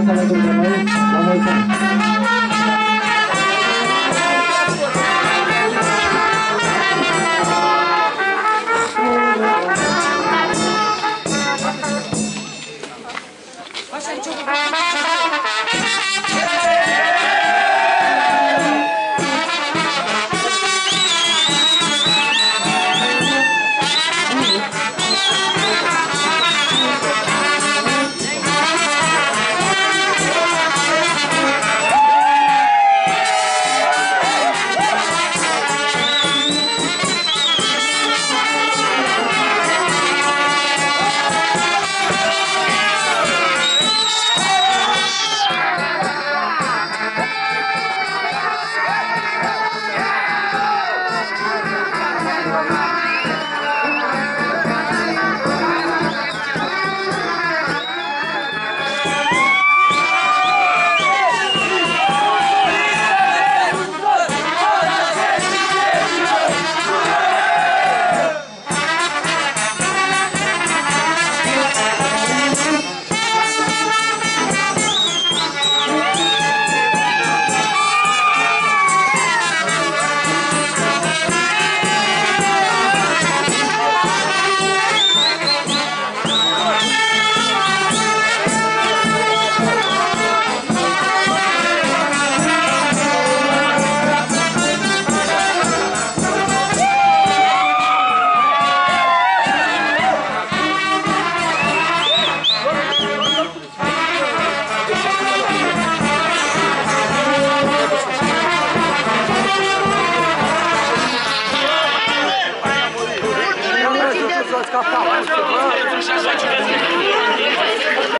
Assalamualaikum warahmatullahi Başlayın çabuk. Os caras